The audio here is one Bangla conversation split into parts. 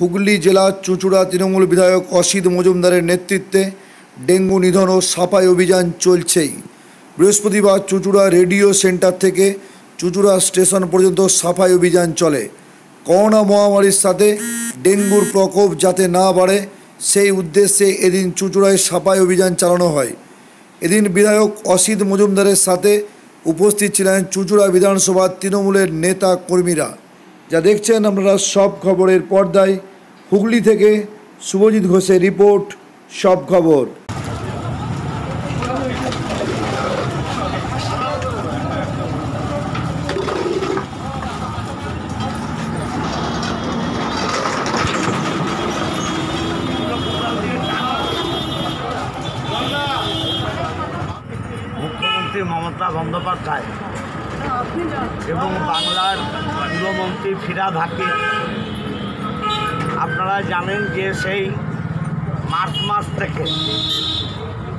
হুগলি জেলা চুঁচুড়া তৃণমূল বিধায়ক অসিত মজুমদারের নেতৃত্বে ডেঙ্গু নিধন ও সাফাই অভিযান চলছেই। বৃহস্পতিবার চুঁচুড়া রেডিও সেন্টার থেকে চুঁচুড়া স্টেশন পর্যন্ত সাফাই অভিযান চলে। করোনা মহামারীর সাথে ডেঙ্গুর প্রকোপ যাতে না বাড়ে, সেই উদ্দেশ্যে এদিন চুঁচুড়ায় সাফাই অভিযান চালানো হয়। এদিন বিধায়ক অসিত মজুমদারের সাথে উপস্থিত ছিলেন চুঁচুড়া বিধানসভার তৃণমূলের নেতা কর্মীরা। যা দেখছেন আপনারা সব খবরের পর্দায়। হুগলি থেকে শুভজিৎ ঘোষের রিপোর্ট, সব খবর। মুখ্যমন্ত্রী মমতা বন্দ্যোপাধ্যায় এবং বাংলার গৃহমন্ত্রী ফিরাদ হাকিম। আপনারা জানেন যে সেই মার্চ মাস থেকে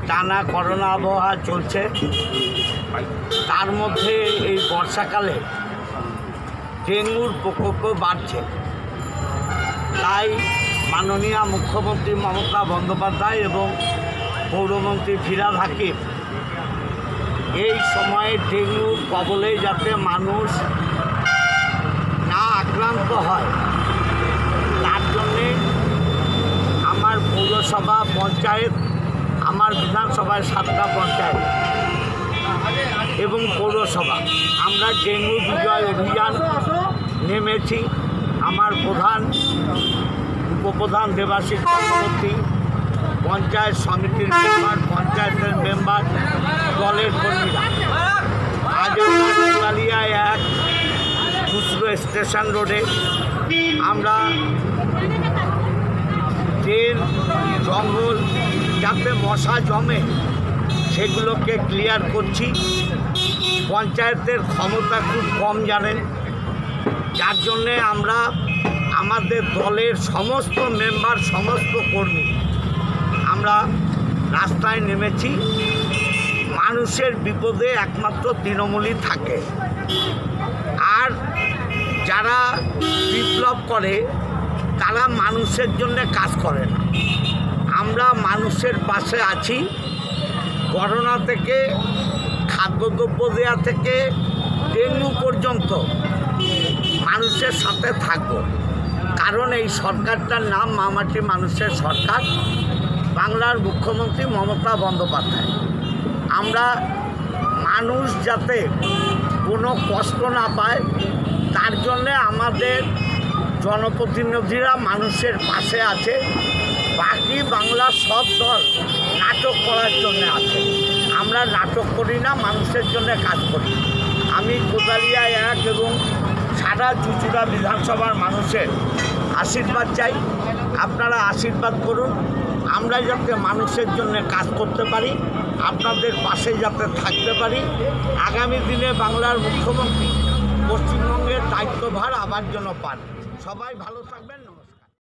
টানা করোনা আবহাওয়া চলছে। তার মধ্যে এই বর্ষাকালে ডেঙ্গুর প্রকোপ বাড়ছে। তাই মাননীয় মুখ্যমন্ত্রী মমতা বন্দ্যোপাধ্যায় এবং পৌরমন্ত্রী ফিরাদ হাকিম এই সময়ে ডেঙ্গুর কবলে যাতে মানুষ না আক্রান্ত হয় তার জন্যে আমার পৌরসভা পঞ্চায়েত, আমার বিধানসভায় সাতটা পঞ্চায়েত এবং পৌরসভা। আমরা ডেঙ্গু বিজয় অভিযান নেমেছি। আমার প্রধান, উপপ্রধান দেবাশিস চক্রবর্তী, পঞ্চায়েত সমিতির মেম্বার, পঞ্চায়েতের মেম্বার, দলের কর্মীরা। আজ আমরা কোলালিয়ায় এক খুচরো স্টেশন রোডে আমরা ট্রেন জঙ্গল, যাতে মশা জমে, সেগুলোকে ক্লিয়ার করছি। পঞ্চায়েতের ক্ষমতা খুব কম, জানেন? যার জন্যে আমরা আমাদের দলের সমস্ত মেম্বার সমস্ত কর্মী, আমরা রাস্তায় নেমেছি। মানুষের বিপদে একমাত্র তৃণমূলই থাকে। আর যারা বিপ্লব করে তারা মানুষের জন্য কাজ করে না। আমরা মানুষের পাশে আছি। করোনা থেকে, খাদ্যদ্রব্য দেওয়া থেকে, ডেঙ্গু পর্যন্ত মানুষের সাথে থাকব। কারণ এই সরকারটার নাম মামাটি মানুষের সরকার, বাংলার মুখ্যমন্ত্রী মমতা বন্দ্যোপাধ্যায়। আমরা মানুষ যাতে কোনো কষ্ট না পায়, তার জন্যে আমাদের জনপ্রতিনিধিরা মানুষের পাশে আছে। বাকি বাংলার সব দল নাটক করার জন্য আছে। আমরা নাটক করি না, মানুষের জন্য কাজ করি। আমি কোদালিয়া এক এবং সারা চুচুড়া বিধানসভার মানুষের আশীর্বাদ চাই। আপনারা আশীর্বাদ করুন। আমরা যাতে মানুষের জন্য কাজ করতে পারি, আপনাদের পাশে যাতে থাকতে পারি। আগামী দিনে বাংলার মুখ্যমন্ত্রী পশ্চিমবঙ্গের দায়িত্বভার আবার জন্য পান। সবাই ভালো থাকবেন।